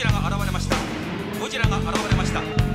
ジラが現れました。ゴジラが現れました。